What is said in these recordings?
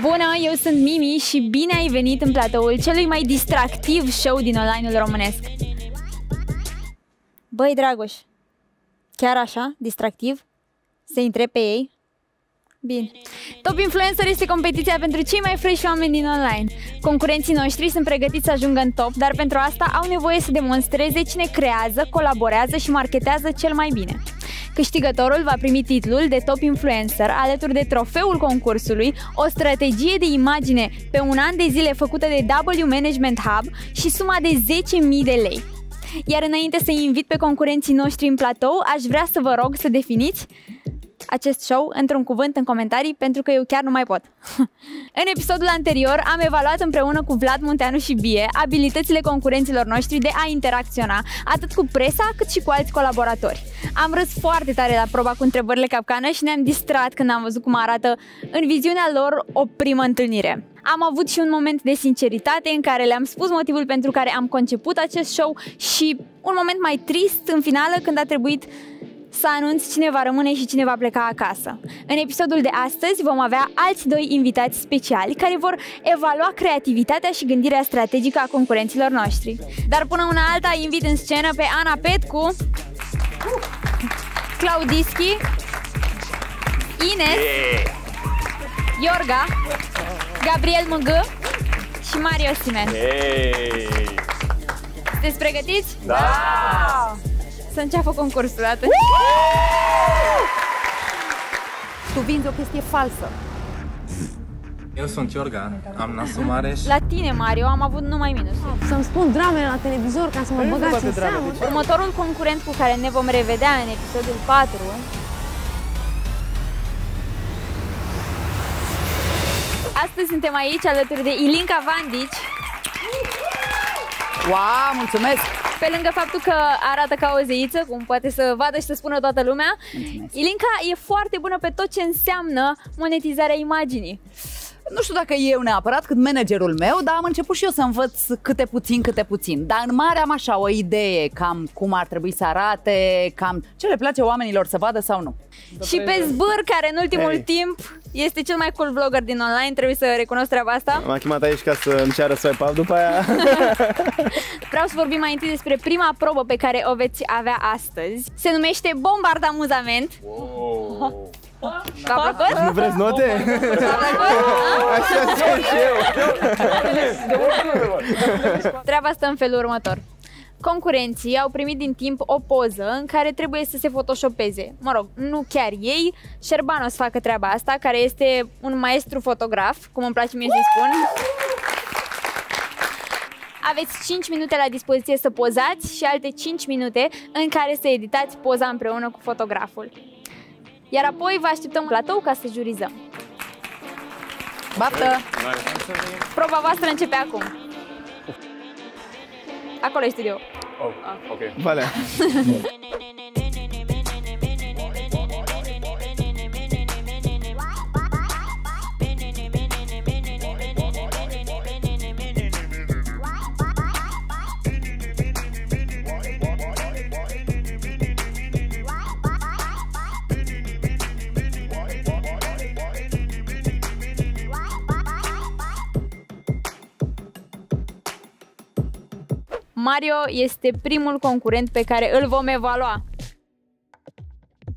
Bună, eu sunt Mimi și bine ai venit în platoul celui mai distractiv show din online-ul românesc. Băi, Dragoș, chiar așa, distractiv? Se întreb pe ei? Bine. Top Influencer este competiția pentru cei mai fresh oameni din online. Concurenții noștri sunt pregătiți să ajungă în top, dar pentru asta au nevoie să demonstreze cine creează, colaborează și marketează cel mai bine. Câștigătorul va primi titlul de top influencer alături de trofeul concursului, o strategie de imagine pe un an de zile făcută de W Management Hub și suma de 10.000 de lei. Iar înainte să invit pe concurenții noștri în platou, aș vrea să vă rog să definiți acest show într-un cuvânt în comentarii pentru că eu chiar nu mai pot. în episodul anterior am evaluat împreună cu Vlad Munteanu și Bie abilitățile concurenților noștri de a interacționa atât cu presa cât și cu alți colaboratori. Am râs foarte tare la proba cu întrebările capcană și ne-am distrat când am văzut cum arată în viziunea lor o primă întâlnire. Am avut și un moment de sinceritate în care le-am spus motivul pentru care am conceput acest show și un moment mai trist în finală când a trebuit să anunț cine va rămâne și cine va pleca acasă. În episodul de astăzi vom avea alți doi invitați speciali care vor evalua creativitatea și gândirea strategică a concurenților noștri. Dar până una alta invit în scenă pe Ana Petcu, Claudischi, Ines, Iorga, Gabriel Mângă și Mario Simen. Sunteți pregătiți? Da! da! Să înceapă concursul atunci. Tu vinzi o chestie falsă. Eu sunt Iorga, am nasul mare și... La tine, Mario, am avut numai minus. Să-mi spun drame la televizor ca să mă băgați în seamă. Următorul concurent cu care ne vom revedea în episodul 4 Astăzi suntem aici alături de Ilinca Vandici. Wow, mulțumesc! Pe lângă faptul că arată ca o zeiță, cum poate să vadă și să spună toată lumea, Mulțumesc. Ilinca e foarte bună pe tot ce înseamnă monetizarea imaginii nu știu dacă eu neapărat, cât managerul meu, dar am început și eu să învăț câte puțin, câte puțin. Dar în mare am așa o idee cam cum ar trebui să arate, cam ce le place oamenilor să vadă sau nu. Și pe Zbâr, care în ultimul hey. timp este cel mai cool vlogger din online, trebuie să recunosc treaba asta. M-am chemat aici ca să îmi ceară swipe up după aia. Vreau să vorbim mai întâi despre prima probă pe care o veți avea astăzi. Se numește Bombard Amuzament. Wow. V-a plăcut? Nu vreți note? Așa sunt și eu. Treaba stă în felul următor. Concurenții au primit din timp o poză în care trebuie să se photoshopeze. Mă rog, nu chiar ei, Șerban o să facă treaba asta, care este un maestru fotograf, cum îmi place mie să-i spun. Aveți 5 minute la dispoziție să pozați și alte 5 minute în care să editați poza împreună cu fotograful. Iar apoi vă așteptăm la platou ca să jurizăm. Baftă! Proba voastră începe acum. Acolo e studio. Oh, ok. Vale. Mario este primul concurent pe care îl vom evalua.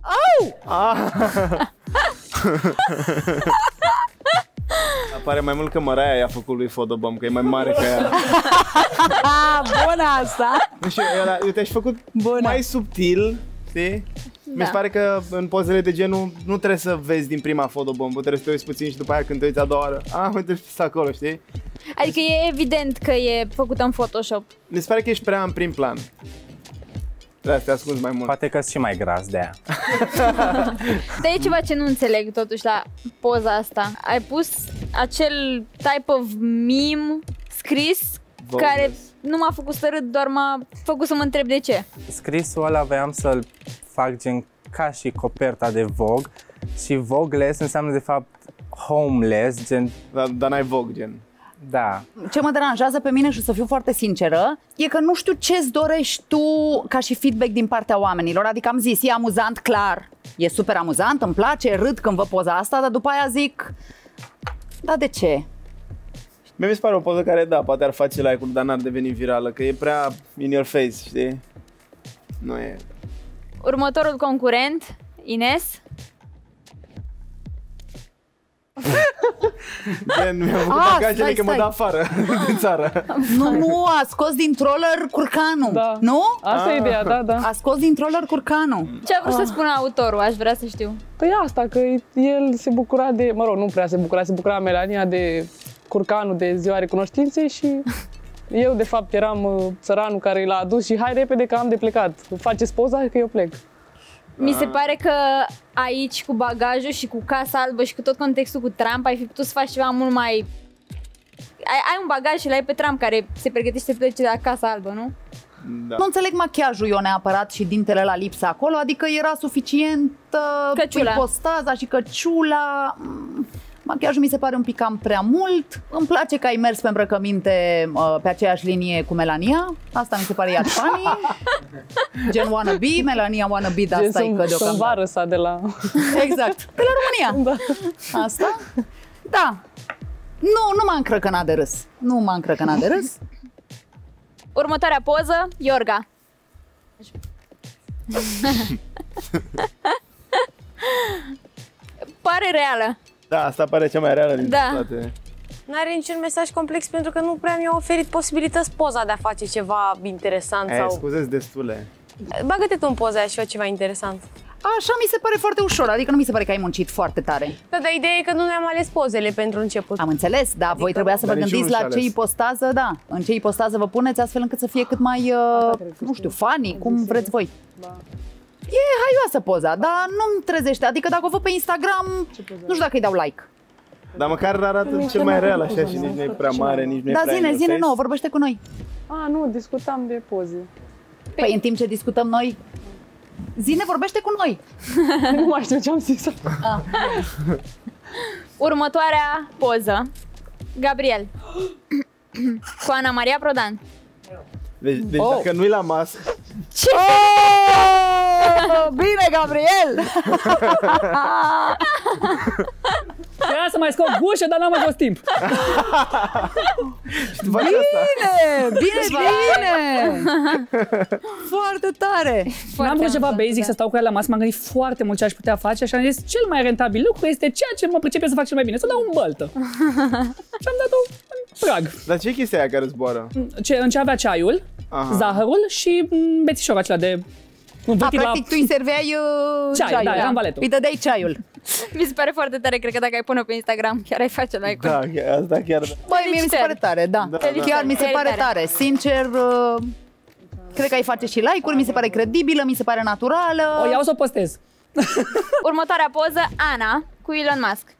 Au! Ah. Apare mai mult că Maraia i-a făcut lui Fodobom, că e mai mare ca ea. Bună asta! Nu știu, eu te-aș făcut Bună. mai subtil, știi? Da. Mi se pare că în pozele de genul nu trebuie să vezi din prima fotobombă, trebuie să te uiți puțin și după aia când te uiți a doua oară, ah, uite ce acolo, știi? Adică e evident că e făcută în Photoshop. Mi se pare că ești prea în prim plan. Da, te ascunzi mai mult. Poate că și mai gras de aia. Dar e ceva ce nu înțeleg totuși la poza asta. Ai pus acel type of meme scris Vogless. care nu m-a făcut să râd, doar m-a făcut să mă întreb de ce. Scrisul ăla voiam să-l fac gen ca și coperta de Vogue și Vogueless înseamnă de fapt homeless, gen... Dar, dar n-ai Vogue, gen. Da. Ce mă deranjează pe mine și să fiu foarte sinceră, e că nu știu ce-ți dorești tu ca și feedback din partea oamenilor. Adică am zis, e amuzant, clar, e super amuzant, îmi place, râd când vă poza asta, dar după aia zic, da de ce? Mie mi se pare o poză care, da, poate ar face like-uri, dar n-ar deveni virală, că e prea in your face, știi? Nu e... Următorul concurent, Ines. Gen, mi-am făcut Ah, bagajele stai, că mă stai. dă afară din țară. Nu, nu, a scos din troller curcanul, Da. nu? Asta e ideea, da, da. A scos din troller curcanul. Ce a vrut să spună autorul? Aș vrea să știu. Păi asta, că el se bucura de, mă rog, nu prea se bucura, se bucura Melania de curcanul de ziua recunoștinței și eu, de fapt, eram uh, țăranul care l-a adus și hai repede că am de plecat. Faceți poza că eu plec. Mi Ah. se pare că aici cu bagajul și cu casa albă și cu tot contextul cu Trump ai fi putut să faci ceva mult mai... Ai, ai un bagaj și l-ai pe Trump care se pregătește să plece de la casa albă, nu? Da. Nu înțeleg machiajul eu neapărat și dintele la lipsa acolo, adică era suficient uh, Căciula. ipostaza și căciula. Mm, Machiajul mi se pare un pic cam prea mult. Îmi place că ai mers pe îmbrăcăminte uh, pe aceeași linie cu Melania. Asta mi se pare iar funny. Gen wannabe, Melania wannabe, dar Gen asta e sunt, că sunt deocamdată. vară sa de la... Exact. De la România. da. Asta? Da. Nu, nu m-a încrăcănat de râs. Nu m-a încrăcănat de râs. Următoarea poză, Iorga. Pare reală. Da, asta pare cea mai reală dintre Da. toate. N-are niciun mesaj complex pentru că nu prea mi-a oferit posibilități poza de a face ceva interesant Ai, sau... scuze destule. Bagă-te tu în poza aia și fă ceva interesant. Așa mi se pare foarte ușor, adică nu mi se pare că ai muncit foarte tare. Da, dar ideea e că nu ne-am ales pozele pentru început. Am înțeles, dar voi trebuia să vă Dar niciunul gândiți la și-a ce ales. ipostază, da, în ce ipostază vă puneți astfel încât să fie cât mai, uh, nu știu, funny, cum vreți voi. E haioasă poza, dar nu-mi trezește, adică dacă o văd pe Instagram, nu știu dacă îi dau like. Dar măcar arată cel mai real așa și nici nu e prea mare, nici nu e Dar prea zine, in your zine face. nouă, vorbește cu noi. A, nu, discutam de poze. Păi în timp ce discutăm noi, zine, vorbește cu noi. nu mai știu ce am zis. Următoarea poză, Gabriel. Cu Ana Maria Prodan. Deci, deci Oh. dacă nu-i la masă, Ce? Oh, bine, Gabriel! Trebuia să mai scot gușă, dar n-am mai fost timp. și tu faci asta. Bine, bine, bine! Foarte tare! N-am vrut ceva basic să stau cu el la masă, m-am gândit foarte mult ce aș putea face și am zis cel mai rentabil lucru este ceea ce mă pricepe să fac cel mai bine, să dau un băltă. și am dat-o în prag. Dar ce e chestia aia care zboară? Ce, în ce avea ceaiul, Aha. zahărul și m, bețișorul acela de A, învârtit la... practic tu îi serveai uh, Ceai, ceaiul. da, eram valetul. Îi dădeai ceaiul. Mi se pare foarte tare, cred că dacă ai pune pe Instagram, chiar ai face like Da, chiar- asta chiar da. Băi, mie mi se pare tare, da. Da, Chiar mi se Chiar pare tare. tare. Sincer, uh, cred că ai face și like-uri, mi se pare credibilă, mi se pare naturală. O iau să o postez. Următoarea poză, Ana cu Elon Musk.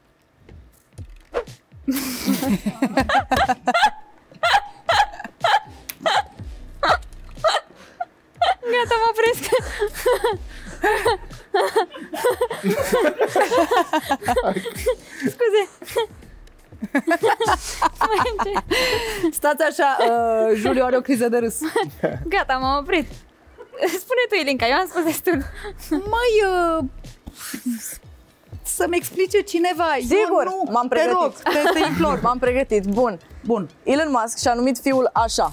Gata, mă opresc. Scuze. Mai încet. Stați așa, uh, Juliu are o criză de râs. Gata, m-am oprit. Spune tu, Ilinca, eu am spus destul. Mai, uh, să-mi explice cineva. Sigur, eu nu, m-am Te pregătit. rog, te, te implor. M-am pregătit. Bun. Bun. Elon Musk și-a numit fiul așa.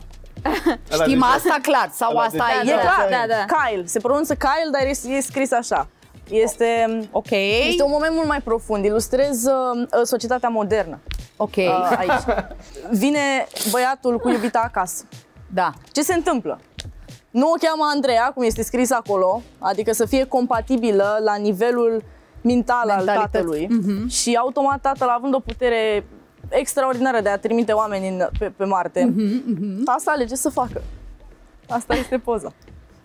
Ăla Știm deja- asta clar, sau Ăla asta deja- e... E Da, clar. da, da. Kyle. Se pronunță Kyle, dar e, e scris așa. Este, Ok, este un moment mult mai profund. Ilustrez uh, societatea modernă ok, uh, aici. Vine băiatul cu iubita acasă. da. Ce se întâmplă? Nu o cheamă Andreea, cum este scris acolo, adică să fie compatibilă la nivelul mental al Mentalități. tatălui și automat tatăl având o putere extraordinară de a trimite oameni în, pe, pe Marte, asta alege să facă. Asta este poza.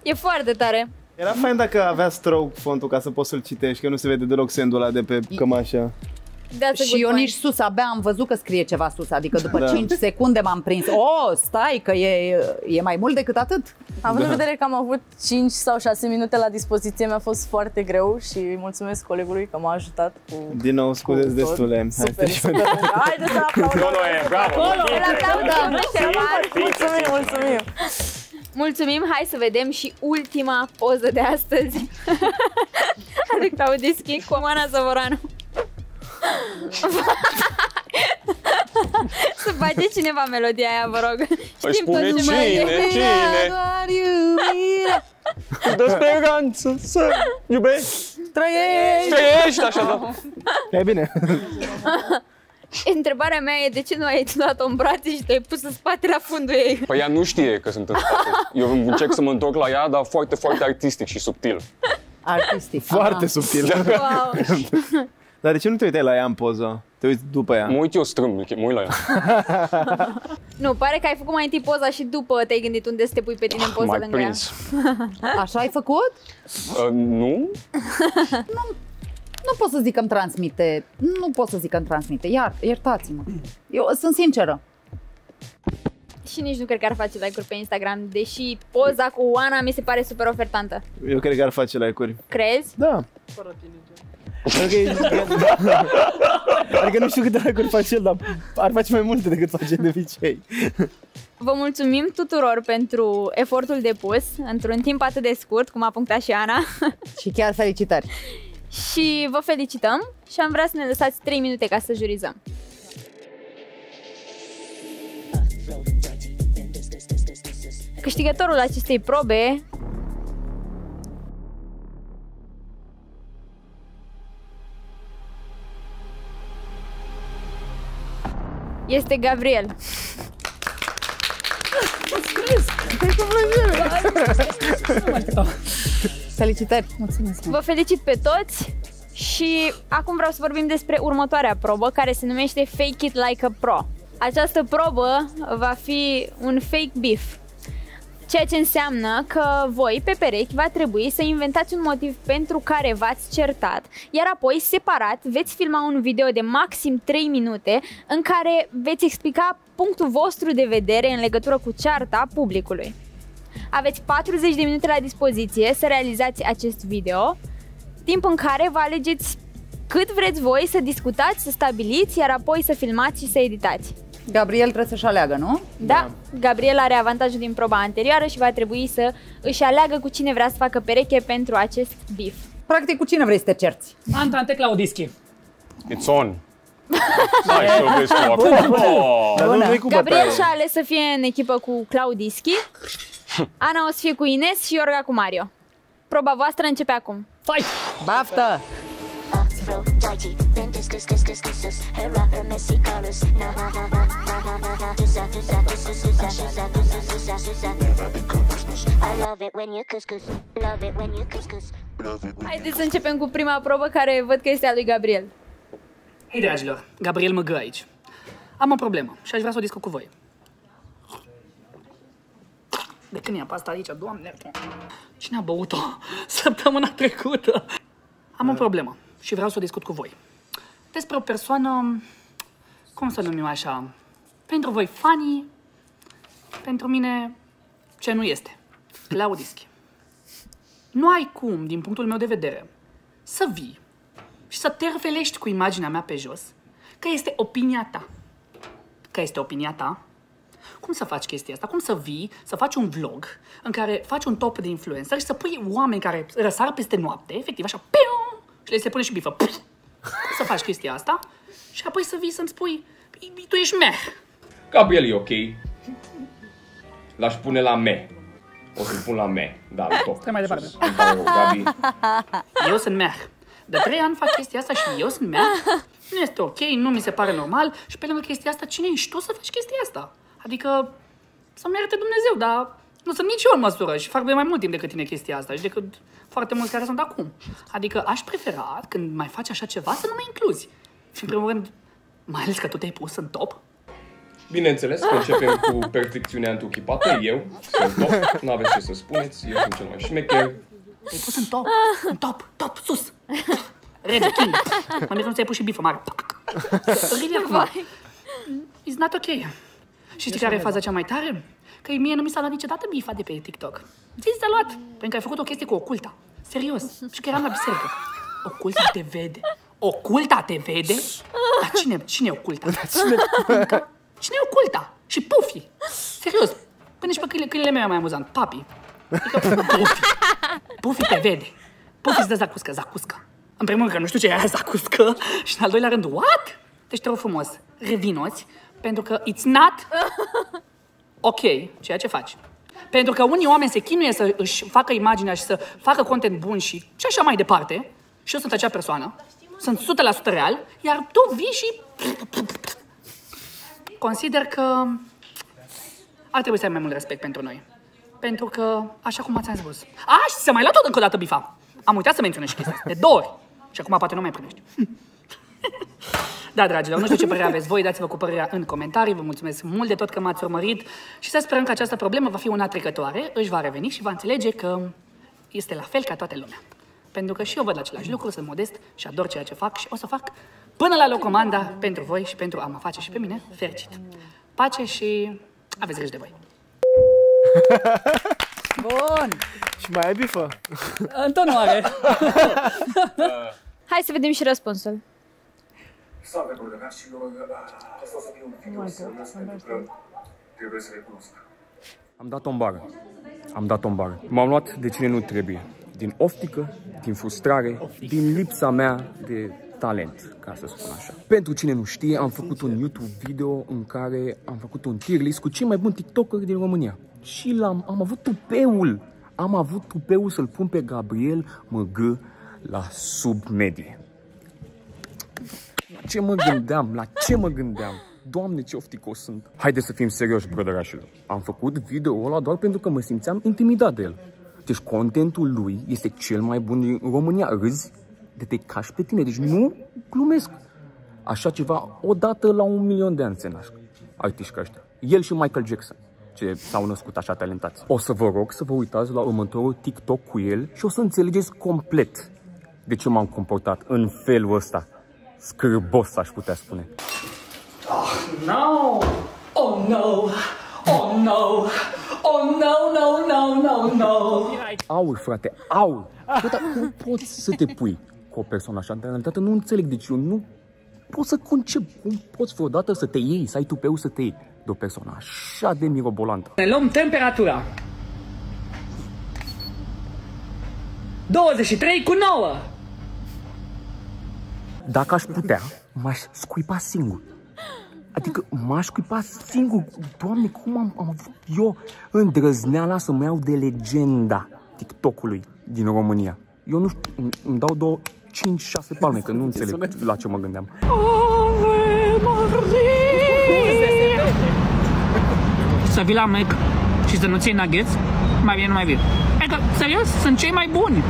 E foarte tare. Era fain dacă avea stroke fontul ca să poți să-l citești, că nu se vede deloc sendul ăla de pe cămașă. That's a Și good eu point. nici sus, abia am văzut că scrie ceva sus, adică după Da. 5 secunde m-am prins. Oh, stai, că e, e mai mult decât atât. Având în vedere că am avut 5 sau 6 minute la dispoziție, mi-a fost foarte greu și îi mulțumesc colegului că m-a ajutat cu... Din nou, scuze cu tot. destule. Hai să Super, trecem. super. Haideți să aplaudăm! Nu, nu, e, bravo! Îl aplaudăm. Mulțumim, mulțumim! Mulțumim, hai să vedem și ultima poză de astăzi. Adică Claudischi cu Oana Zăvoranu. să face cineva melodia aia, vă rog. Îi spune toți ce mai cine, e. cine Doar iubire Dă speranță să iubești trăiești. Trăiești așa, da E bine. Întrebarea mea e de ce nu ai luat-o în brațe și te-ai pus în spate la fundul ei? Păi ea nu știe că sunt în spate Eu încerc să mă întorc la ea, dar foarte, foarte artistic și subtil Artistic. Foarte Aha. subtil. Wow. Dar de ce nu te uitai la ea în poză? Te uiți după ea. Mă uit eu strâmb, mă uit la ea Nu, pare că ai făcut mai întâi poza și după te-ai gândit unde să te pui pe tine în poză Mai lângă ea. prins Așa ai făcut? uh, Nu? Nu pot să zic că îmi transmite. Nu pot să zic că îmi transmite. Iar, iertați-mă. Eu sunt sinceră. Și nici nu cred că ar face like-uri pe Instagram, deși poza cu Oana mi se pare super ofertantă. Eu cred că ar face like-uri. Crezi? Da. Cred că e... Adică nu știu câte like-uri face el, dar ar face mai multe decât face de obicei. Vă mulțumim tuturor pentru efortul depus într-un timp atât de scurt, cum a punctat și Ana. Și chiar felicitări. și vă felicităm și am vrea să ne lăsați 3 minute ca să jurizăm. Câștigătorul acestei probe este Gabriel. Felicitări. Mulțumesc. Vă felicit pe toți și acum vreau să vorbim despre următoarea probă care se numește Fake It Like a Pro. Această probă va fi un fake beef. Ceea ce înseamnă că voi, pe perechi, va trebui să inventați un motiv pentru care v-ați certat, iar apoi, separat, veți filma un video de maxim 3 minute în care veți explica punctul vostru de vedere în legătură cu cearta publicului. Aveți 40 de minute la dispoziție să realizați acest video, timp în care vă alegeți cât vreți voi să discutați, să stabiliți, iar apoi să filmați și să editați. Gabriel trebuie să-și aleagă, nu? Da, Gabriel are avantajul din proba anterioară și va trebui să își aleagă cu cine vrea să facă pereche pentru acest beef. Practic, cu cine vrei să te cerți? Antante Claudischi. It's on Hai să vezi tu acum Oh. Dar nu, nu cu Gabriel bătaie. și-a ales să fie în echipă cu Claudischi, Ana o să fie cu Ines și Iorga cu Mario. Proba voastră începe acum. Fight! Baftă! Aphrodite, then discuss, discuss, discuss, discuss. Her rock, her messy colors. Na ha ha ha ha ha ha. Do za, do za, do za, do za, do za, do za, do za, do za. I love it when you cuss, cuss. Love it when you cuss, cuss. Haideți să începem cu prima probă care văd că este a lui Gabriel. Hei, dragilor, Gabriel Măgă aici. Am o problemă și aș vrea să o discut cu voi. De când e apa asta aici, doamne? Cine a băut-o săptămâna trecută? Am o problemă și vreau să o discut cu voi. Despre o persoană, cum să numim așa, pentru voi funny, pentru mine ce nu este. Claudischi. Nu ai cum, din punctul meu de vedere, să vii și să tervelești cu imaginea mea pe jos că este opinia ta. Că este opinia ta? Cum să faci chestia asta? Cum să vii, să faci un vlog în care faci un top de influencer și să pui oameni care răsar peste noapte, efectiv așa, piu, și le se pune și bifă. Puf. Cum să faci chestia asta? Și apoi să vii să-mi spui, "Păi, tu ești meh. Gabriel e ok. L-aș pune la me. O să-l pun la me. Da, la top. Stai mai departe. Sus. Îmi pare rău, Gabi. Eu sunt meh. De trei ani fac chestia asta și eu sunt meh. Nu este ok, nu mi se pare normal și pe lângă chestia asta, cine ești tu să faci chestia asta? Adică să-mi ierte Dumnezeu, dar nu sunt nici eu în măsură și fac de mai mult timp decât tine chestia asta și decât foarte mulți care sunt acum. Adică aș prefera, când mai faci așa ceva, să nu mă incluzi. Și în primul rând, mai ales că tu te-ai pus în top, Bineînțeles că începem cu perfecțiunea întruchipată. Eu sunt top. Nu aveți ce să spuneți. Eu sunt cel mai șmecher. te-ai pus în top, în top, top, sus. Rege, king. Mai bine nu ți-ai pus și bifă mare. Really acum. It's not ok. Și știi care e faza cea mai tare? Că mie nu mi s-a luat niciodată bifa de pe TikTok. Ți s-a luat, pentru că ai făcut o chestie cu oculta. Serios. Și că eram la biserică. Oculta te vede. Oculta te vede? Dar cine, cine e oculta? cine? cine e oculta? Și pufi. Serios. Până și pe câinele, câinele meu e mai amuzant. Papi. Adică pufi. Pufi te vede. Pufi îți dă zacuscă, zacuscă. În primul rând că nu știu ce e aia zacuscă. Și în al doilea rând, what? Deci te rog frumos, revinoți, pentru că it's not ok ceea ce faci. Pentru că unii oameni se chinuie să își facă imaginea și să facă content bun și, și așa mai departe. Și eu sunt acea persoană. Sunt 100% real, iar tu vii și... Consider că ar trebui să ai mai mult respect pentru noi. Pentru că, așa cum ați spus. A, și să mai luat tot încă o dată bifa. Am uitat să menționez și chestia asta. De două ori. Și acum poate nu mai primești. Da, dragilor, nu știu ce părere aveți voi, dați-vă cu părerea în comentarii. Vă mulțumesc mult de tot că m-ați urmărit și să sperăm că această problemă va fi una trecătoare, își va reveni și va înțelege că este la fel ca toată lumea. Pentru că și eu văd același lucru, sunt modest și ador ceea ce fac și o să fac până la locomanda pentru voi și pentru a mă face și pe mine fericit. Pace și aveți grijă de voi. Bun! Și mai ai bifă? Anton nu are. Hai să vedem și răspunsul. Salve, brădănașilor! Asta o să fie un video serios pentru că trebuie să recunosc. Am dat-o în bară. Am dat-o în bară. M-am luat de cine nu trebuie. Din oftică, din frustrare, din lipsa mea de talent, ca să spun așa. Pentru cine nu știe, am făcut un YouTube video în care am făcut un tier list cu cei mai buni TikTokeri din România. Și l-am, am avut tupeul, am avut tupeul să-l pun pe Gabriel MG la sub medie. La ce mă gândeam? La ce mă gândeam? Doamne, ce ofticos sunt. Haideți să fim serioși, brădărașilor. Am făcut video ăla doar pentru că mă simțeam intimidat de el. Deci contentul lui este cel mai bun din România. Râzi de te cași pe tine. Deci nu glumesc. Așa ceva odată la un milion de ani se nasc artiști ca ăștia. El și Michael Jackson ce s-au născut așa talentați. O să vă rog să vă uitați la următorul TikTok cu el și o să înțelegeți complet de ce m-am comportat în felul ăsta. Scârbos, aș putea spune. No! Oh no! Oh no! Oh no, no, no, no, no! Aur, frate, aur! Bă, dar cum poți să te pui cu o persoană așa talentată? Nu înțeleg, deci eu nu pot să concep cum poți vreodată să te iei, să ai tupeu să te iei de o persoană așa de mirobolantă. Ne luăm temperatura. 23 cu 9. Dacă aș putea, m-aș scuipa singur. Adică m-aș scuipa singur. Doamne, cum am, am avut eu îndrăzneala să mă iau de legenda TikTok-ului din România. Eu nu știu, îmi, îmi dau două, 5-6 palme, că nu înțeleg la ce mă gândeam. Să vii la Mac și să nu ții nuggets, mai bine nu mai vii. Adică, serios, sunt cei mai buni.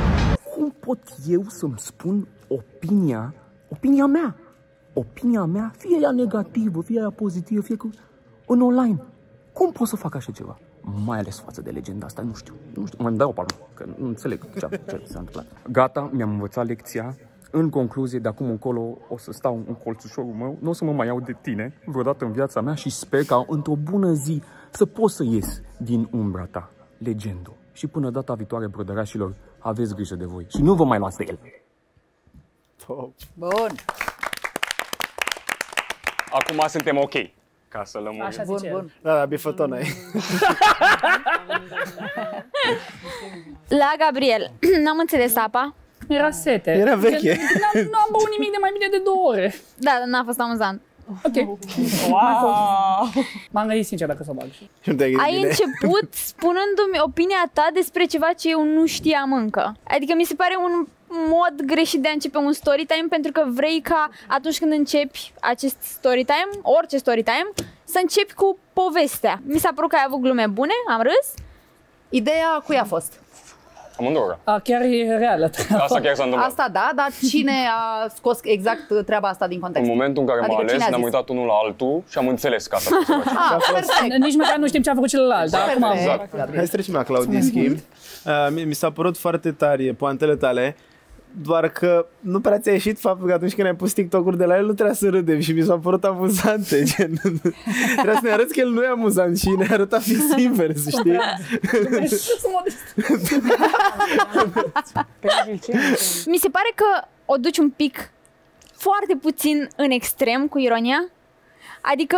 Cum pot eu să-mi spun opinia, opinia mea? Opinia mea, fie ea negativă, fie ea pozitivă, fie că în online. Cum pot să fac așa ceva? Mai ales față de legenda asta, nu știu. Nu știu, mai dau o palmă, că nu înțeleg ce, ce s-a întâmplat. Gata, mi-am învățat lecția. În concluzie, de acum încolo o să stau în colțușorul meu, nu o să mă mai iau de tine vreodată în viața mea și sper ca într-o bună zi să pot să ies din umbra ta, legendo. Și până data viitoare, brădărașilor, aveți grijă de voi și nu vă mai luați de el. Bun. Acum suntem ok. Ca să lămurim. Așa Bun, zice bun. Da, da, bifăton ai. La Gabriel, n-am înțeles apa. Era sete. Era veche. N-am, n-am băut nimic de mai bine de două ore. Da, n-a fost amuzant. Ok. Wow! M-am gândit sincer dacă să o bag. Și nu te-ai gândit Ai bine. început spunându-mi opinia ta despre ceva ce eu nu știam încă. Adică mi se pare un mod greșit de a începe un story time pentru că vrei ca atunci când începi acest story time, orice story time, să începi cu povestea. Mi s-a părut că ai avut glume bune, am râs. Ideea cui a fost? Amândouă. A, chiar e reală treaba. Asta chiar s-a întâmplat. Asta da, dar cine a scos exact treaba asta din În context? momentul în care Adică m-am cine ales, a ne-am zis? uitat unul la altul și am înțeles că asta trebuie să facem. Ah, perfect. Nici măcar nu știm ce a făcut celălalt, dar acum... Perfect. Hai să trecem la Claudiu, în schimb. Uh, mi- mi s-a părut foarte tare poantele tale. Doar că nu prea ți-a ieșit faptul că atunci când ai pus TikTok-uri de la el nu trebuia să râdem și mi s-a părut amuzante. Gen, trebuia să ne arăți că el nu e amuzant și ne arăta fix invers, știi? Mi se pare că o duci un pic foarte puțin în extrem cu ironia. Adică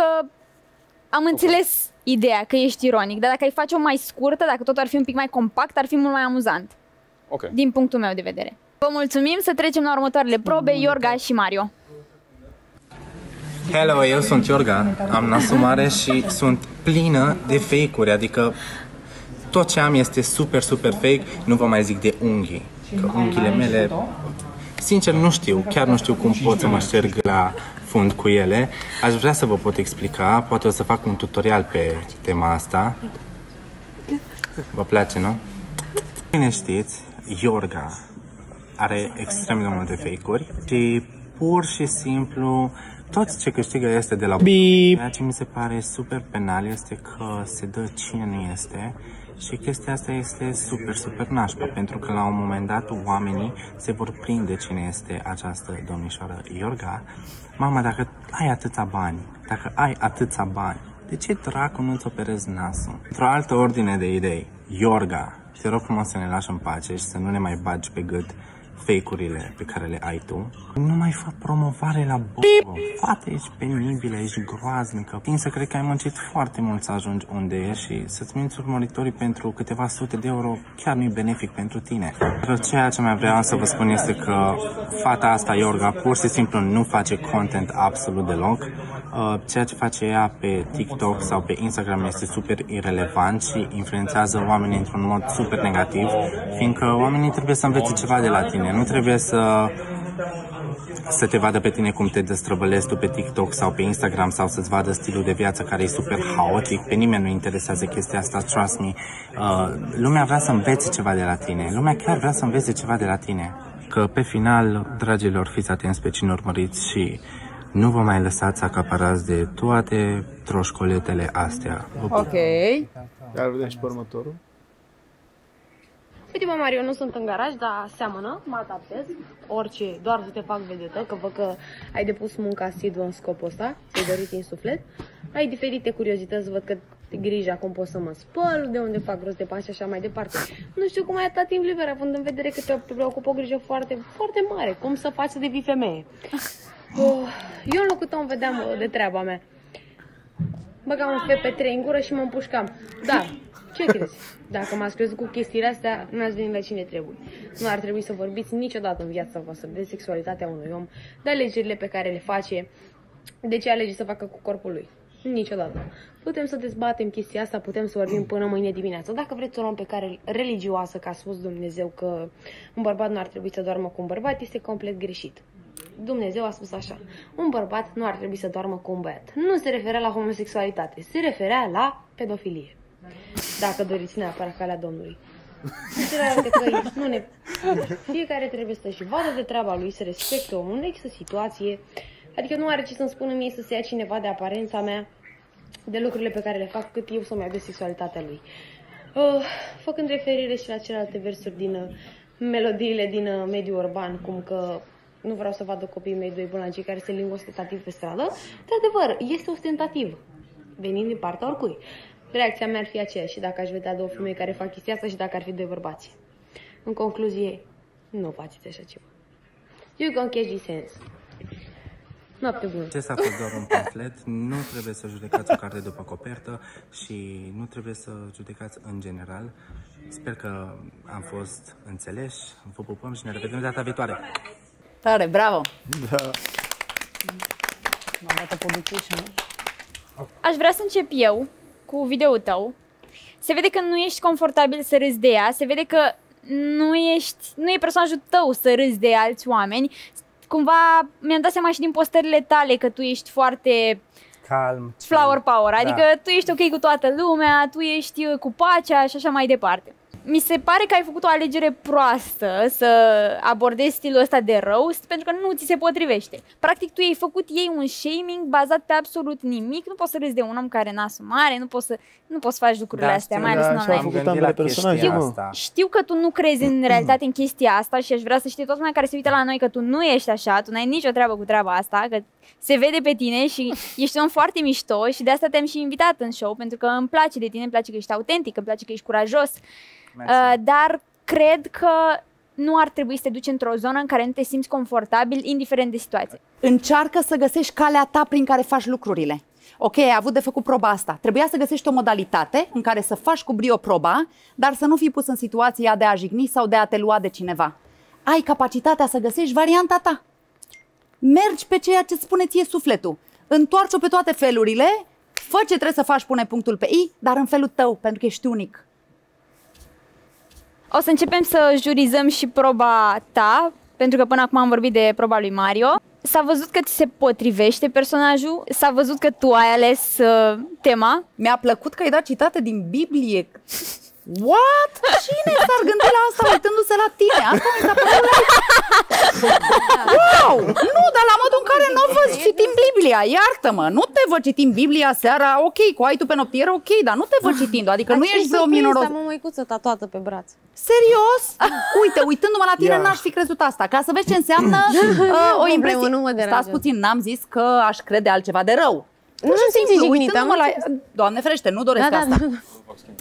am înțeles ideea că ești ironic, dar dacă ai face-o mai scurtă, dacă tot ar fi un pic mai compact, ar fi mult mai amuzant. Ok. Din punctul meu de vedere. Vă mulțumim să trecem la următoarele probe, Iorga și Mario. Hello, eu sunt Iorga, am nasul mare și sunt plină de fake-uri, adică tot ce am este super, super fake, nu vă mai zic de unghii, că unghiile mele, sincer nu știu, chiar nu știu cum pot să mă șterg la fund cu ele. Aș vrea să vă pot explica, poate o să fac un tutorial pe tema asta. Vă place, nu? Bine știți, Iorga are extrem de multe fake-uri și pur și simplu tot ce câștigă este de la Beep. Ceea ce mi se pare super penal este că se dă cine nu este și chestia asta este super, super nașpa, pentru că la un moment dat oamenii se vor prinde cine este această domnișoară Iorga. Mama, dacă ai atâția bani, dacă ai atâția bani, de ce dracu nu-ți operezi nasul? Într-o altă ordine de idei, Iorga, te rog frumos să ne lași în pace și să nu ne mai bagi pe gât fake-urile pe care le ai tu. Nu mai fă promovare la bă. Fată, ești penibilă, ești groaznică. Tin să cred că ai muncit foarte mult să ajungi unde ești și să-ți minți urmăritorii pentru câteva sute de euro chiar nu-i benefic pentru tine. Dar ceea ce mai vreau să vă spun este că fata asta, Iorga, pur și simplu nu face content absolut deloc. Uh, ceea ce face ea pe TikTok sau pe Instagram este super irelevant și influențează oamenii într-un mod super negativ, fiindcă oamenii trebuie să învețe ceva de la tine, nu trebuie să să te vadă pe tine cum te destrăbălezi tu pe TikTok sau pe Instagram sau să-ți vadă stilul de viață care e super haotic. Pe nimeni nu interesează chestia asta, trust me. Uh, lumea vrea să învețe ceva de la tine. Lumea chiar vrea să învețe ceva de la tine. Că pe final, dragilor, fiți atenți pe cine urmăriți și nu vă mai lăsați acaparați de toate troșcoletele astea. Vă pup. Ok. Iar vedem și pe următorul. Uite mă, Mario, nu sunt în garaj, dar seamănă, mă adaptez. Orice, doar să te fac vedetă, că văd că ai depus munca asiduă în scopul ăsta, ți-ai dorit în suflet. Ai diferite curiozități, văd că te griji acum pot să mă spăl, de unde fac rost de bani și așa mai departe. Nu știu cum ai atâta timp liber, având în vedere că te preocupă o grijă foarte, foarte mare. Cum să faci să devii femeie? Oh, eu în locul tău îmi vedeam uh, de treaba mea. Băgam un FP3 în gură și mă împușcam. Dar, ce crezi? Dacă m-ați crezut cu chestiile astea, nu ați venit la cine trebuie. Nu ar trebui să vorbiți niciodată în viața voastră de sexualitatea unui om, de alegerile pe care le face, de ce alege să facă cu corpul lui. Niciodată. Putem să dezbatem chestia asta, putem să vorbim până mâine dimineață. Dacă vreți o luăm pe care religioasă, că a spus Dumnezeu că un bărbat nu ar trebui să doarmă cu un bărbat, este complet greșit. Dumnezeu a spus așa, un bărbat nu ar trebui să doarmă cu un băiat. Nu se referea la homosexualitate, se referea la pedofilie. Dacă doriți neapărat calea Domnului. În celelalte căi, nu ne... Fiecare trebuie să-și vadă de treaba lui, să respecte omul, nu există situație. Adică nu are ce să-mi spună mie să se ia cineva de aparența mea, de lucrurile pe care le fac, cât eu să-mi aibă sexualitatea lui. Uh, făcând referire și la celelalte versuri din uh, melodiile din uh, mediul urban, cum că nu vreau să vadă copiii mei doi bolnavi care se ling ostentativ pe stradă, de adevăr, este ostentativ, venind din partea oricui. Reacția mea ar fi aceeași dacă aș vedea două femei care fac chestia asta și dacă ar fi doi bărbați. În concluzie, nu faceți așa ceva. You gonna catch this hands. Noapte bună. Acesta a fost doar un pamflet, nu trebuie să judecați o carte după copertă și nu trebuie să judecați în general. Sper că am fost înțeleși, vă pupăm și ne revedem data viitoare. Tare, bravo! Da. M-am dat publication. Aș vrea să încep eu cu videoul tău. Se vede că nu ești confortabil să râzi de ea, se vede că nu ești, nu e personajul tău să râzi de alți oameni. Cumva mi-am dat seama și din postările tale că tu ești foarte Calm. flower power, adică Da. tu ești ok cu toată lumea, tu ești uh, cu pacea și așa mai departe. Mi se pare că ai făcut o alegere proastă să abordezi stilul ăsta de roast pentru că nu ți se potrivește. Practic tu ai făcut ei un shaming bazat pe absolut nimic, nu poți să râzi de un om care n-a mare, nu poți să nu poți să faci lucrurile Da, astea, știu, mai ales da, în și au online. făcut ambele personaje, mă. Știu că tu nu crezi în realitate în chestia asta și aș vrea să știe toată lumea care se uită la noi că tu nu ești așa, tu n-ai nicio treabă cu treaba asta, că se vede pe tine și ești un om foarte mișto și de asta te-am și invitat în show, pentru că îmi place de tine, îmi place că ești autentic, îmi place că ești curajos, uh, dar cred că nu ar trebui să te duci într-o zonă în care nu te simți confortabil, indiferent de situație. Încearcă să găsești calea ta prin care faci lucrurile. Ok, ai avut de făcut proba asta. Trebuia să găsești o modalitate în care să faci cu brio proba, dar să nu fii pus în situația de a jigni sau de a te lua de cineva. Ai capacitatea să găsești varianta ta. Mergi pe ceea ce îți spune ție sufletul. Întoarce-o pe toate felurile, fă ce trebuie să faci, pune punctul pe I, dar în felul tău, pentru că ești unic. O să începem să jurizăm și proba ta, pentru că până acum am vorbit de proba lui Mario. S-a văzut că ți se potrivește personajul, s-a văzut că tu ai ales uh, tema. Mi-a plăcut că ai dat citate din Biblie. What? Cine s-ar gândi la asta uitându-se la tine? Asta mi s-a părut Wow! Nu, dar la modul în care nu vă citim Biblia, iartă-mă, nu te vă citim Biblia seara, ok, cu ai tu pe noptieră, ok, dar nu te vă citim, adică nu ești o minoros. Am o măicuță tatuată pe braț. Serios? Uite, uitându-mă la tine, Ia. n-aș fi crezut asta. Ca să vezi ce înseamnă uh, o Problemă, impresie. nu mă deranjează. Stați puțin, n-am zis că aș crede altceva de rău. Pur Nu și simți simplu, jignită, uitându-mă am la... înțeles. Doamne ferește, nu doresc Da, da, asta. da, da.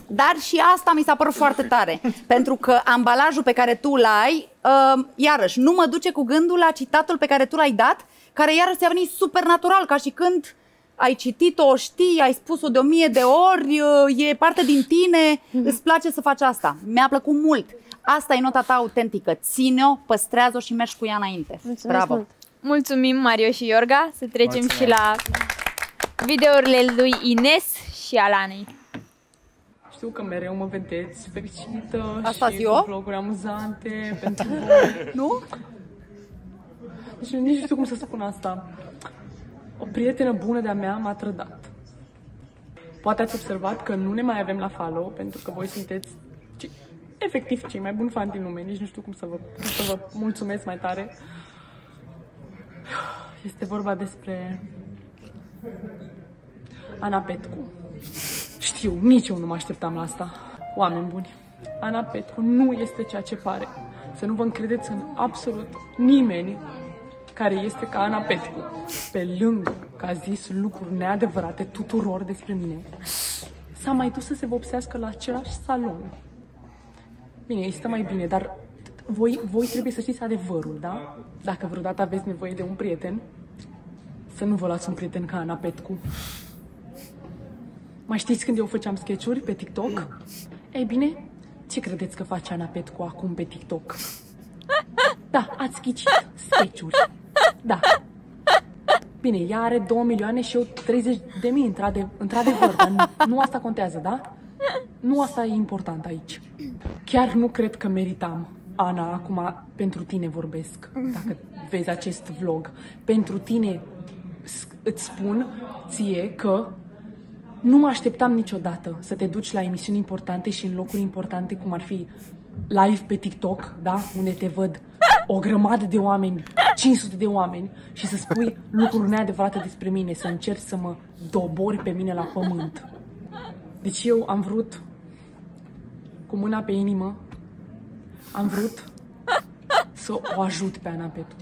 Dar și asta mi s-a părut foarte tare. pentru că ambalajul pe care tu l-ai, uh, iarăși, nu mă duce cu gândul la citatul pe care tu l-ai dat, care iarăși ți-a venit super natural, ca și când ai citit-o, o știi, ai spus-o de o mie de ori, uh, e parte din tine, îți place să faci asta. Mi-a plăcut mult. Asta e nota ta autentică. Ține-o, păstrează-o și mergi cu ea înainte. Bravo! mult. Mulțumim, Mario și Iorga. Să trecem Mulțumesc. și la videourile lui Ines și Alanei. Știu că mereu mă vedeți fericită Asta și zi eu? cu vloguri amuzante pentru voi. Nu? Deci nici nu știu cum să spun asta. O prietenă bună de-a mea m-a trădat. Poate ați observat că nu ne mai avem la follow pentru că voi sunteți ci, efectiv cei mai buni fani din lume. Nici nu știu cum să vă, cum să vă mulțumesc mai tare. Este vorba despre Ana Petcu. Știu, nici eu nu mă așteptam la asta. Oameni buni, Ana Petru nu este ceea ce pare. Să nu vă încredeți în absolut nimeni care este ca Ana Petru. Pe lângă că a zis lucruri neadevărate tuturor despre mine, s-a mai dus să se vopsească la același salon. Bine, îi stă mai bine, dar voi, voi trebuie să știți adevărul, da? Dacă vreodată aveți nevoie de un prieten, să nu vă luați un prieten ca Ana Petcu. Mai știți când eu făceam sketch-uri pe TikTok? Ei bine, ce credeți că face Ana Petcu acum pe TikTok? Da, ați ghicit. Sketch-uri. Da. Bine, ea are 2 milioane și eu 30 de mii, într-ade- într-adevăr, dar nu, nu asta contează, da? Nu asta e important aici. Chiar nu cred că meritam. Ana, acum pentru tine vorbesc, dacă vezi acest vlog. Pentru tine s- îți spun ție că nu mă așteptam niciodată să te duci la emisiuni importante și în locuri importante, cum ar fi live pe TikTok, da? Unde te văd o grămadă de oameni, 500 de oameni și să spui lucruri neadevărate despre mine, să încerci să mă dobori pe mine la pământ. Deci eu am vrut, cu mâna pe inimă, am vrut să o ajut pe Ana Petcu.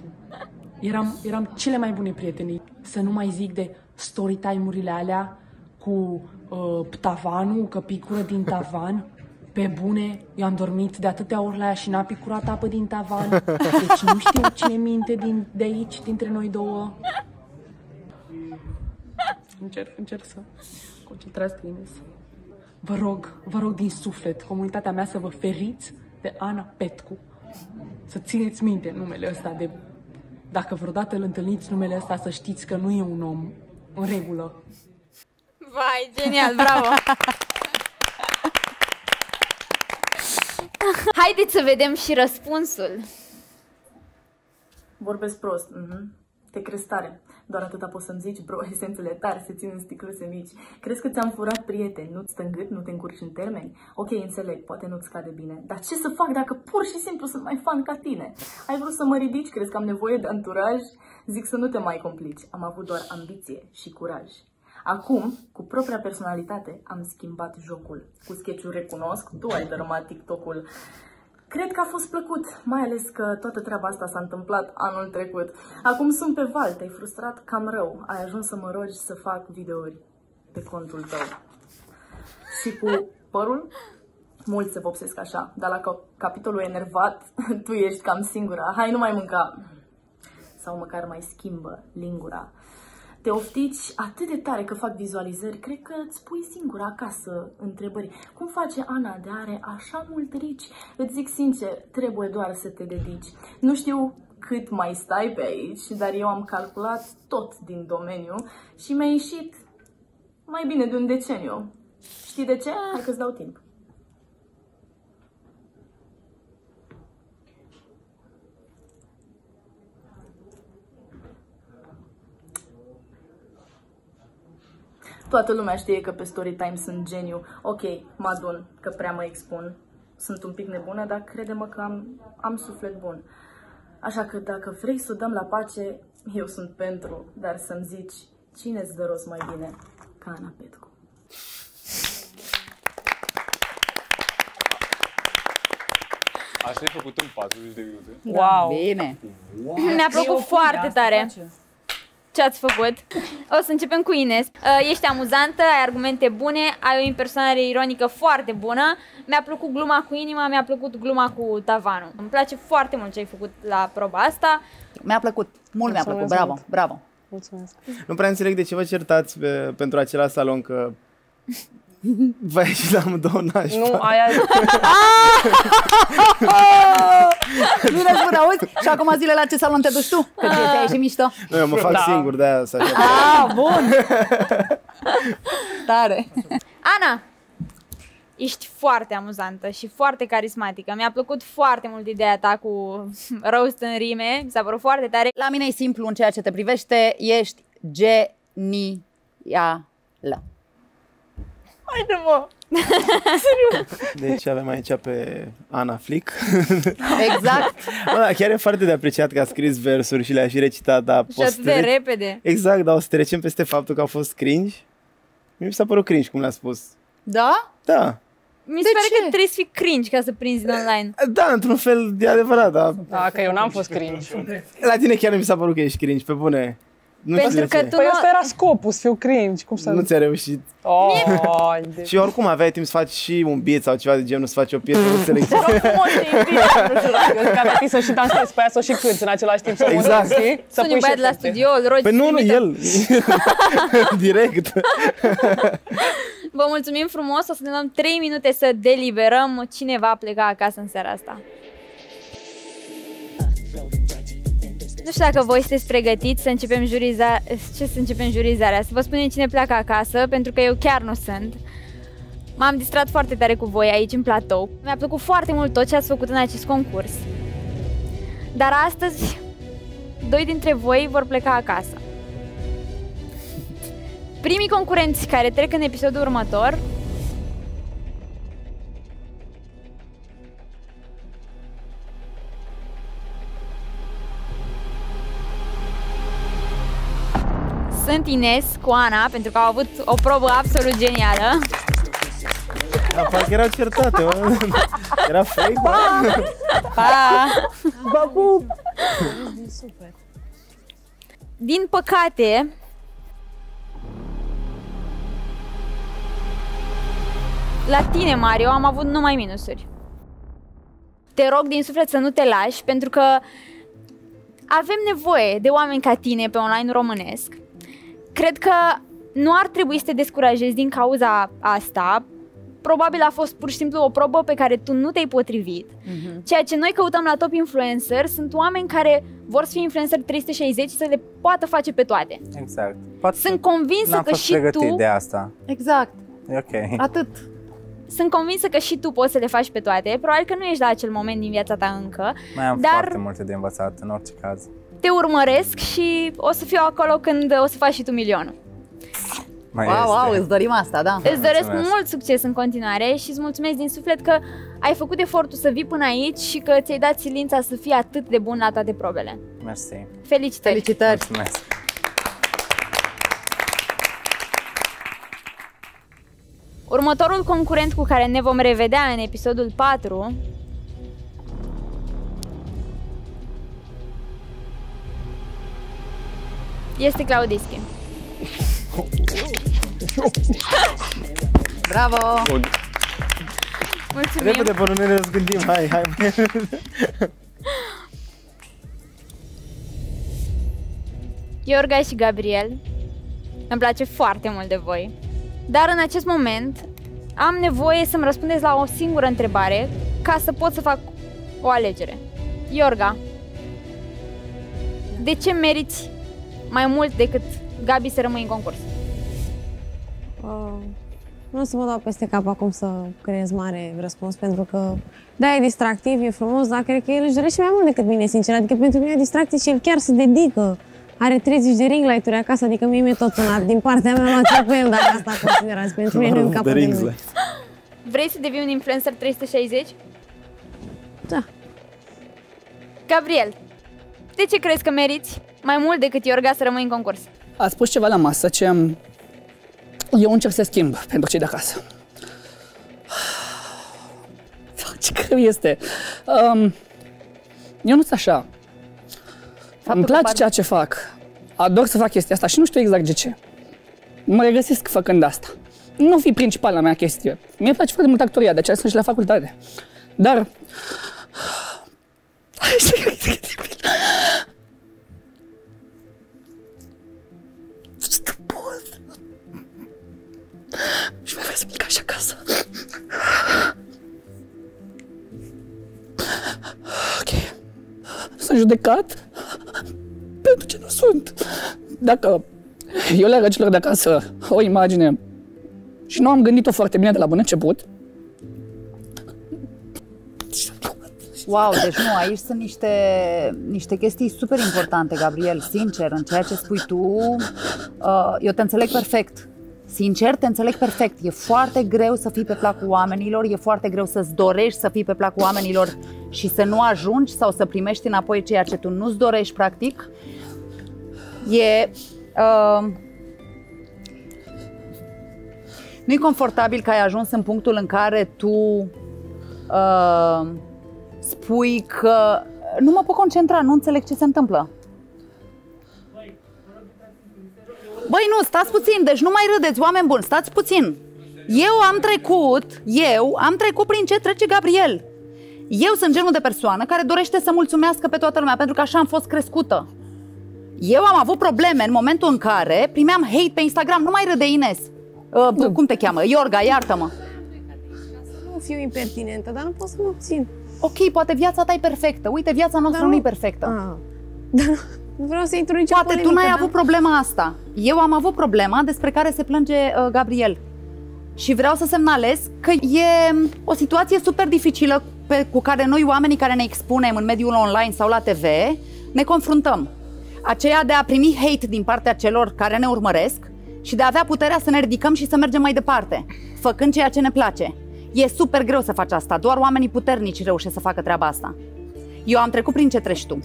Eram, eram cele mai bune prieteni. Să nu mai zic de story time-urile alea cu uh, tavanul, că picură din tavan. Pe bune, eu am dormit de atâtea ori la ea și n-a picurat apă din tavan. Deci nu știu cine minte din, de aici, dintre noi două. Încerc, încerc să concentrați Ines. Vă rog, vă rog din suflet, comunitatea mea, să vă feriți de Ana Petcu. Să țineți minte numele ăsta de... Dacă vreodată îl întâlniți numele ăsta, să știți că nu e un om în regulă. Vai, genial, bravo! Haideți să vedem și răspunsul. Vorbesc prost. mhm. te crezi tare. Doar atâta poți să-mi zici, bro, esențele tare se țin în sticluțe mici. Crezi că ți-am furat prieteni, nu-ți stă în gât, nu te încurci în termeni? Ok, înțeleg, poate nu-ți cade bine. Dar ce să fac dacă pur și simplu sunt mai fan ca tine? Ai vrut să mă ridici, crezi că am nevoie de anturaj? Zic să nu te mai complici, am avut doar ambiție și curaj. Acum, cu propria personalitate, am schimbat jocul. Cu sketch recunosc, tu ai dărâmat TikTok-ul. Cred că a fost plăcut, mai ales că toată treaba asta s-a întâmplat anul trecut. Acum sunt pe val, te-ai frustrat cam rău. Ai ajuns să mă rogi să fac videouri pe contul tău. Și cu părul, mulți se vopsesc așa, dar la cap- capitolul enervat, tu ești cam singura. Hai, nu mai mânca. Sau măcar mai schimbă lingura. Te oftici atât de tare că fac vizualizări, cred că îți pui singur acasă întrebări. Cum face Ana de are așa mult rici? Îți zic sincer, trebuie doar să te dedici. Nu știu cât mai stai pe aici, dar eu am calculat tot din domeniu și mi-a ieșit mai bine de un deceniu. Știi de ce? Hai că-ți dau timp. Toată lumea știe că pe Storytime sunt geniu. Ok, mă adun că prea mă expun. Sunt un pic nebună, dar crede-mă că am, am suflet bun. Așa că dacă vrei să o dăm la pace, eu sunt pentru, dar să-mi zici cine îți dă rost mai bine ca Ana Petcu. Așa ai făcut în 40 de minute? Wow! Bine! Mi-a plăcut foarte tare ce ați făcut. O să începem cu Ines. Uh, Ești amuzantă, ai argumente bune, ai o impersonare ironică foarte bună. Mi-a plăcut gluma cu inima, mi-a plăcut gluma cu tavanul. Îmi place foarte mult ce ai făcut la proba asta. Mi-a plăcut, mult mi-a plăcut, bravo, bravo. Mulțumesc. Nu prea înțeleg de ce vă certați pe, pentru același salon, că vă ieși la amândouă nașpa. Nu, aia... Bine spune, auzi? Și acum zile la ce salon te duci tu? Că ție ți-a ieșit mișto? Nu, eu mă fac Da. singur, de-aia să așa. Ah, bun! Tare! Ana, ești foarte amuzantă și foarte carismatică. Mi-a plăcut foarte mult ideea ta cu roast în rime, mi s-a părut foarte tare. La mine e simplu în ceea ce te privește, ești genială. Haide mă! Deci avem aici pe Ana Flick. Exact. Bă, da, chiar e foarte de apreciat că a scris versuri și le-a și recitat, dar Și poți atât să de treci- repede. Exact, dar o să trecem peste faptul că a fost cringe. Mie mi s-a părut cringe, cum le-a spus. Da? Da. Mi se pare că trebuie să fii cringe ca să prinzi din online. Da, într-un fel e adevărat, dar Da, că eu n-am fost cringe. la tine chiar nu mi s-a părut că ești cringe, pe bune. Nu știu de ce. Păi ăsta era scopul, să fiu cringe. Cum să... Nu ți-a reușit. Oh, de... Și oricum aveai timp să faci și un beat sau ceva de genul, să faci o piesă, nu înțeleg ce. Nu știu dacă eu zic că avea timp să și dansezi pe aia, să o și cânti în același timp. Să o Exact. montezi, știi? Să Suni pui un băiat și la efecte. studio, îl rogi Păi să nu, nu, trimită- el. Direct. Vă mulțumim frumos, o să ne dăm 3 minute să deliberăm cine va pleca acasă în seara asta. Nu știu dacă voi sunteți pregătiți să începem juriza... ce să începem jurizarea, să vă spunem cine pleacă acasă, pentru că eu chiar nu sunt. M-am distrat foarte tare cu voi aici în platou. Mi-a plăcut foarte mult tot ce ați făcut în acest concurs. Dar astăzi, doi dintre voi vor pleca acasă. Primii concurenți care trec în episodul următor sunt Ines cu Ana, pentru că au avut o probă absolut genială. Da, parcă erau certate, mă. Era fake, bă. Pa! Babu! Din păcate, la tine, Mario, am avut numai minusuri. Te rog din suflet să nu te lași, pentru că avem nevoie de oameni ca tine pe online românesc. Cred că nu ar trebui să te descurajezi din cauza asta. Probabil a fost pur și simplu o probă pe care tu nu te-ai potrivit. Ceea ce noi căutăm la Top Influencer sunt oameni care vor să fie influencer 360 și să le poată face pe toate. Exact. Poate Sunt convinsă n-am că fost și pregătit tu de asta. Exact. E ok. Atât. sunt convinsă că și tu poți să le faci pe toate. Probabil că nu ești la acel moment din viața ta încă, Mai am dar foarte multe de învățat, în orice caz. Te urmăresc și o să fiu acolo când o să faci și tu milionul. Mai wow, este. wow, îți dorim asta, da. Îți doresc mulțumesc. mult succes în continuare și îți mulțumesc din suflet că ai făcut efortul să vii până aici și că ți-ai dat silința să fii atât de bun la toate probele. Mersi. Felicitări! Felicitări! Mulțumesc! Următorul concurent cu care ne vom revedea în episodul 4 este Claudischi. Bravo! Bun. Mulțumim! Repede până ne răzgândim, hai, hai. Iorga și Gabriel, îmi place foarte mult de voi. Dar în acest moment am nevoie să-mi răspundeți la o singură întrebare ca să pot să fac o alegere. Iorga, de ce meriți mai mult decât Gabi să rămâi în concurs? Uh, nu o să mă dau peste cap acum să creez mare răspuns, pentru că da, e distractiv, e frumos, dar cred că el își dorește mai mult decât mine, sincer. Adică pentru mine e distracție și el chiar se dedică. Are 30 de ring light-uri acasă, adică mie mi-e tot una. Din partea mea luați cu el, dacă asta considerați. Pentru mine nu e capul de mine. Vrei să devii un influencer 360? Da. Gabriel, de ce crezi că meriți mai mult decât Iorga să rămâi în concurs? A spus ceva la masă ce eu încerc să schimb pentru cei de acasă. Ce greu este. Um, eu nu sunt așa. Faptul Îmi place ceea ce fac. Ador să fac chestia asta și nu știu exact de ce. Mă regăsesc făcând asta. Nu fi principala mea chestie. Mie place foarte mult actoria, de aceea sunt și la facultate. Dar... să plec așa acasă. Ok. Sunt judecat pentru ce nu sunt. Dacă eu le arăt celor de acasă o imagine și nu am gândit-o foarte bine de la bun început, Wow, deci nu, aici sunt niște, niște chestii super importante, Gabriel, sincer, în ceea ce spui tu, uh, eu te înțeleg perfect. Sincer, te înțeleg perfect. E foarte greu să fii pe placul oamenilor, e foarte greu să-ți dorești să fii pe placul oamenilor și să nu ajungi sau să primești înapoi ceea ce tu nu-ți dorești, practic. E... Uh, nu e confortabil că ai ajuns în punctul în care tu uh, spui că nu mă pot concentra, nu înțeleg ce se întâmplă. Băi, nu, stați puțin, deci nu mai râdeți, oameni buni, stați puțin. Eu am trecut, eu am trecut prin ce trece Gabriel. Eu sunt genul de persoană care dorește să mulțumească pe toată lumea, pentru că așa am fost crescută. Eu am avut probleme în momentul în care primeam hate pe Instagram. Nu mai râde, Ines. Uh, cum te cheamă? Iorga, iartă-mă. Nu fiu impertinentă, dar nu pot să mă obțin. Ok, poate viața ta e perfectă. Uite, viața noastră nu... nu e perfectă. Ah. Dar nu vreau să intru nicio Poate polemică, tu n-ai dar- avut problema asta. Eu am avut problema despre care se plânge uh, Gabriel. Și vreau să semnalez că e o situație super dificilă pe, cu care noi oamenii care ne expunem în mediul online sau la TV ne confruntăm. Aceea de a primi hate din partea celor care ne urmăresc și de a avea puterea să ne ridicăm și să mergem mai departe, făcând ceea ce ne place. E super greu să faci asta, doar oamenii puternici reușesc să facă treaba asta. Eu am trecut prin ce treci tu.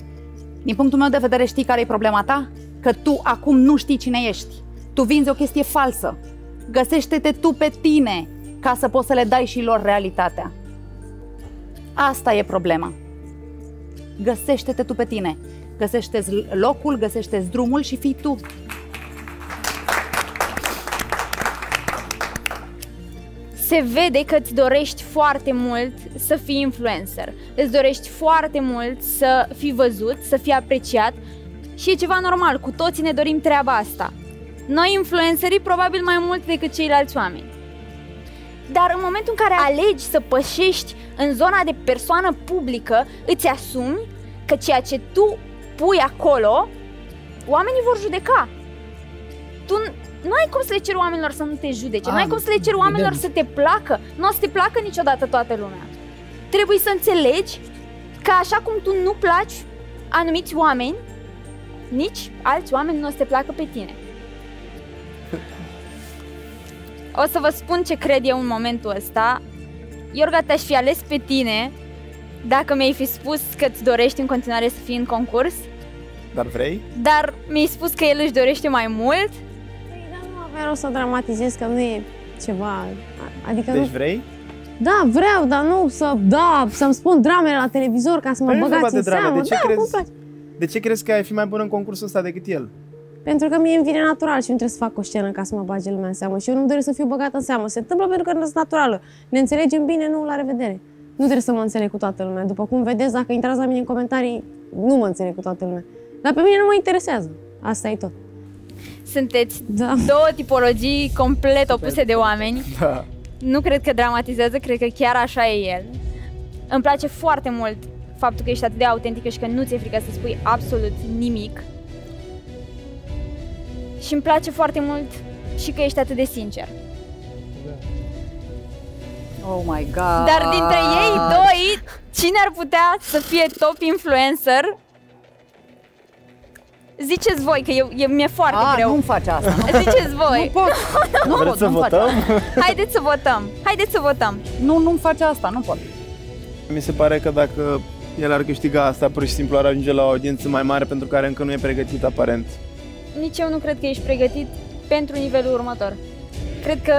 Din punctul meu de vedere, știi care e problema ta? Că tu acum nu știi cine ești. Tu vinzi o chestie falsă. Găsește-te tu pe tine ca să poți să le dai și lor realitatea. Asta e problema. Găsește-te tu pe tine. Găsește-ți locul, găsește-ți drumul și fii tu. se vede că îți dorești foarte mult să fii influencer. Îți dorești foarte mult să fii văzut, să fii apreciat și e ceva normal, cu toții ne dorim treaba asta. Noi, influencerii, probabil mai mult decât ceilalți oameni. Dar în momentul în care alegi să pășești în zona de persoană publică, îți asumi că ceea ce tu pui acolo, oamenii vor judeca. Tu nu ai cum să le ceri oamenilor să nu te judece, nu ai cum să le ceri oamenilor să te placă, nu o să te placă niciodată toată lumea. Trebuie să înțelegi că așa cum tu nu placi anumiți oameni, nici alți oameni nu o să te placă pe tine. O să vă spun ce cred eu în momentul ăsta. Iorga, te-aș fi ales pe tine dacă mi-ai fi spus că îți dorești în continuare să fii în concurs, Dar vrei? dar mi-ai spus că el își dorește mai mult. Vreau să dramatizez că nu e ceva... Adică Deci nu... vrei? Da, vreau, dar nu să, da, să-mi spun dramele la televizor ca să mă Păi nu e băgați vorba în de drame, seamă. de ce da, crezi? îmi place. De ce crezi că ai fi mai bun în concursul ăsta decât el? Pentru că mie îmi vine natural și nu trebuie să fac o scenă ca să mă bage lumea în seamă. Și eu nu doresc să fiu băgată în seamă. Se întâmplă pentru că nu sunt naturală. Ne înțelegem bine, nu, la revedere. Nu trebuie să mă înțeleg cu toată lumea. După cum vedeți, dacă intrați la mine în comentarii, nu mă înțeleg cu toată lumea. Dar pe mine nu mă interesează. Asta e tot. Sunteți da. două tipologii complet opuse de oameni. Da. Nu cred că dramatizează, cred că chiar așa e el. Îmi place foarte mult faptul că ești atât de autentică și că nu ți-e frică să spui absolut nimic. Și îmi place foarte mult și că ești atât de sincer. Oh my god. Dar dintre ei doi, cine ar putea să fie top influencer? Ziceți voi, că eu, e, mi-e foarte A, greu. nu-mi faci asta. Ziceți voi. Nu pot. Nu Vreți pot, să nu-mi faci votăm? asta. Haideți să votăm. Haideți să votăm. Nu, nu-mi face asta, nu pot. Mi se pare că dacă el ar câștiga asta, pur și simplu ar ajunge la o audiență mai mare pentru care încă nu e pregătit aparent. Nici eu nu cred că ești pregătit pentru nivelul următor. Cred că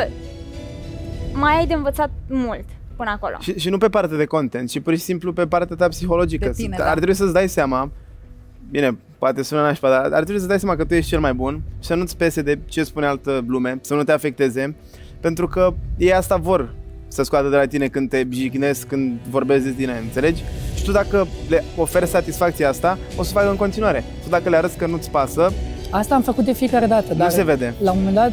mai ai de învățat mult până acolo. Și, și nu pe partea de content, ci pur și simplu pe partea ta psihologică. De tine, Să- da. Ar trebui să-ți dai seama, bine, poate sună nașpa, dar ar trebui să-ți dai seama că tu ești cel mai bun și să nu-ți pese de ce spune altă lume, să nu te afecteze, pentru că ei asta vor să scoată de la tine când te jignesc, când vorbesc de tine, înțelegi? Și tu dacă le oferi satisfacția asta, o să facă în continuare. Tu dacă le arăți că nu-ți pasă, Asta am făcut de fiecare dată, dar se vede. la un moment dat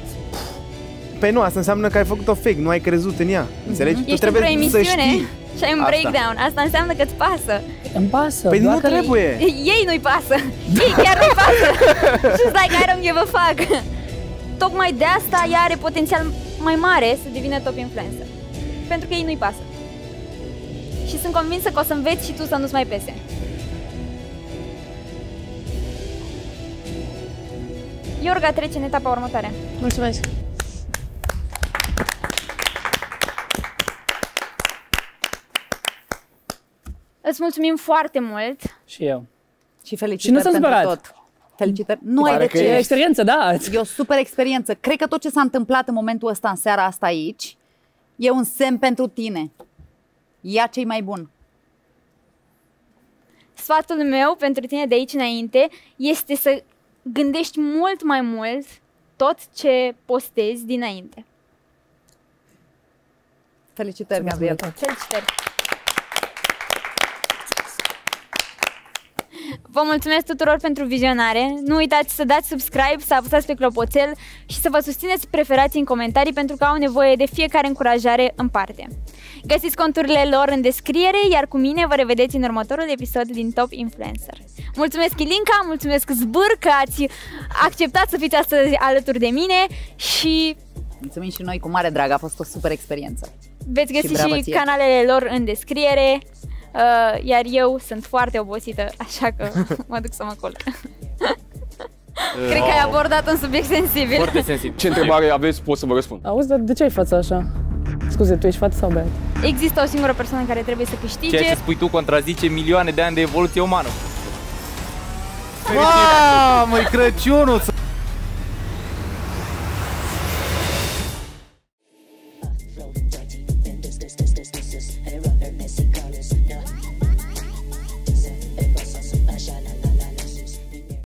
Păi nu, asta înseamnă că ai făcut-o fake, nu ai crezut în ea. Înțelegi? Mhm. Ești într-o să emisiune știi. Și ai un asta. breakdown. Asta înseamnă că îți pasă. îmi pasă. Păi doar nu că- trebuie. Ei nu-i pasă. Ei chiar nu-i pasă. She's like, I don't give a fuck. Tocmai de asta ea are potențial mai mare să devină top influencer. Pentru că ei nu-i pasă. Și sunt convinsă că o să înveți și tu să nu-ți mai pese. Iorga trece în etapa următoare. Mulțumesc. Îți mulțumim foarte mult. Și eu. Și felicitări Și nu sunt pentru supărat. tot. Felicitări. Nu Pare ai de că ce. e experiență, da. E o super experiență. Cred că tot ce s-a întâmplat în momentul ăsta, în seara asta aici, e un semn pentru tine. Ia cei mai bun. Sfatul meu pentru tine de aici înainte este să gândești mult mai mult tot ce postezi dinainte. Felicitări, Gabriel. Felicitări! Vă mulțumesc tuturor pentru vizionare. Nu uitați să dați subscribe, să apăsați pe clopoțel și să vă susțineți preferații în comentarii pentru că au nevoie de fiecare încurajare în parte. Găsiți conturile lor în descriere, iar cu mine vă revedeți în următorul episod din Top Influencer. Mulțumesc Ilinca, mulțumesc Zbâr că ați acceptat să fiți astăzi alături de mine și Mulțumim și noi cu mare drag, a fost o super experiență. Veți găsi și, bravo ție. canalele lor în descriere, uh, iar eu sunt foarte obosită, așa că mă duc să mă culc. Cred că ai abordat un subiect sensibil. Foarte sensibil. Ce întrebare aveți, pot să vă răspund. Auzi, dar de ce ai fața așa? Scuze, tu ești fată sau băiat? Există o singură persoană care trebuie să câștige. Ceea ce spui tu contrazice milioane de ani de evoluție umană. Mamă, e Crăciunul!